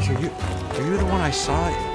Jeez, are you are you the one I saw